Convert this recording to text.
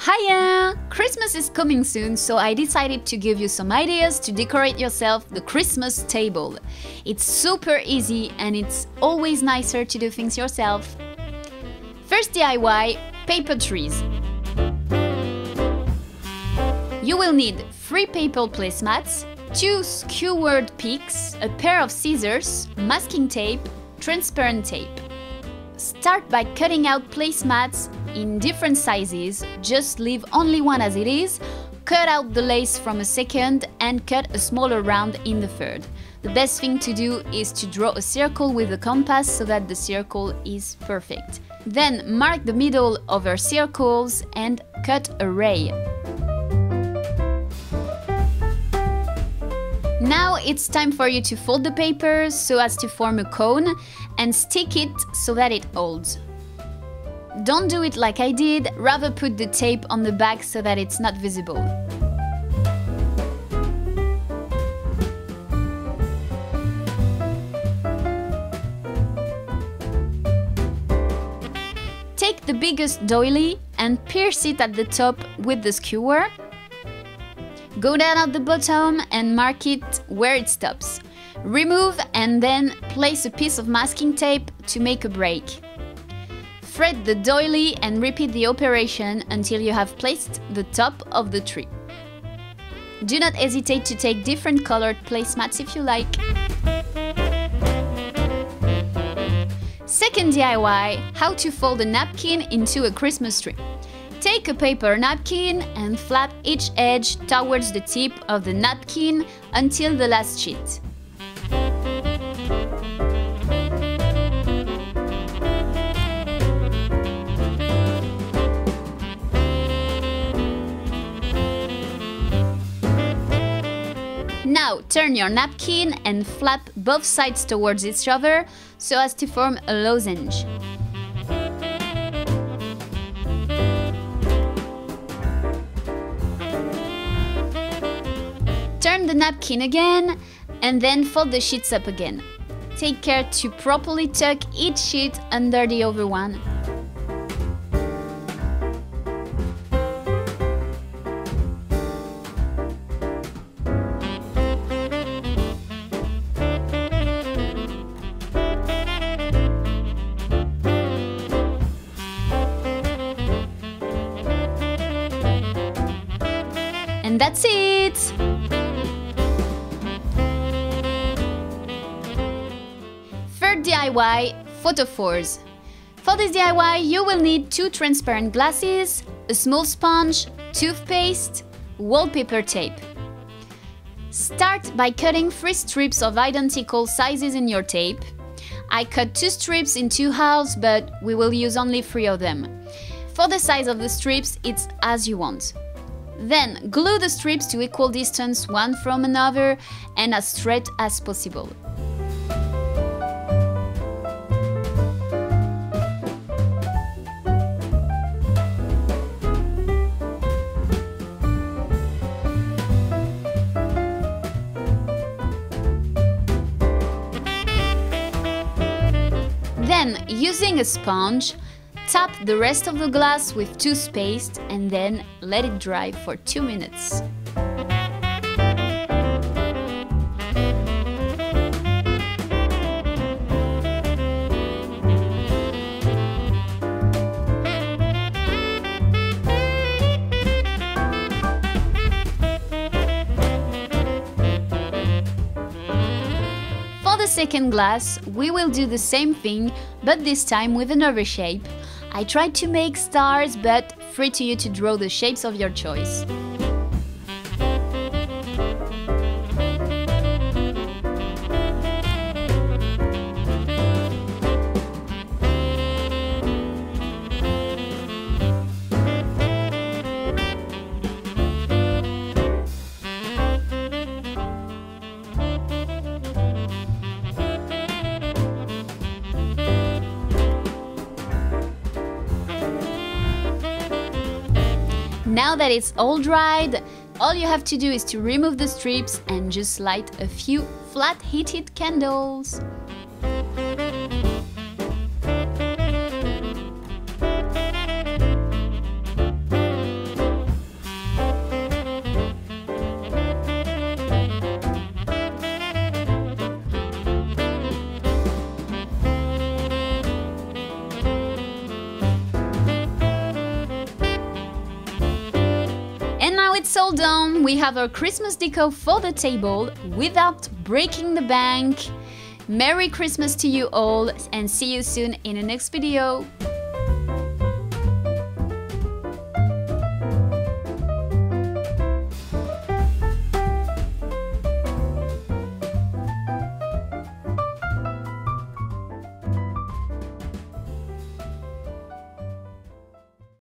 Hiya! Christmas is coming soon, so I decided to give you some ideas to decorate yourself the Christmas table. It's super easy and it's always nicer to do things yourself. First DIY paper trees. You will need three paper placemats, two skewered peaks, a pair of scissors, masking tape, transparent tape. Start by cutting out placemats in different sizes, just leave only one as it is, cut out the lace from a second and cut a smaller round in the third. The best thing to do is to draw a circle with a compass so that the circle is perfect. Then mark the middle over circles and cut a ray. Now it's time for you to fold the paper so as to form a cone and stick it so that it holds. Don't do it like I did, rather put the tape on the back so that it's not visible. Take the biggest doily and pierce it at the top with the skewer. Go down at the bottom and mark it where it stops. Remove and then place a piece of masking tape to make a break. Thread the doily and repeat the operation until you have placed the top of the tree. Do not hesitate to take different colored placemats if you like. Second DIY, how to fold a napkin into a Christmas tree. Take a paper napkin and flap each edge towards the tip of the napkin until the last sheet. Now turn your napkin and flap both sides towards each other so as to form a lozenge. Turn the napkin again and then fold the sheets up again. Take care to properly tuck each sheet under the other one. And that's it! Third DIY, photophores. For this DIY, you will need two transparent glasses, a small sponge, toothpaste, wallpaper tape. Start by cutting three strips of identical sizes in your tape. I cut two strips in two halves, but we will use only three of them. For the size of the strips, it's as you want. Then glue the strips to equal distance one from another and as straight as possible. Then, using a sponge, tap the rest of the glass with toothpaste and then let it dry for 2 minutes. For the second glass, we will do the same thing, but this time with another shape. I tried to make stars, but free to you to draw the shapes of your choice. Now that it's all dried, all you have to do is to remove the strips and just light a few flat heated candles. It's all done, we have our Christmas decor for the table without breaking the bank. Merry Christmas to you all and see you soon in the next video.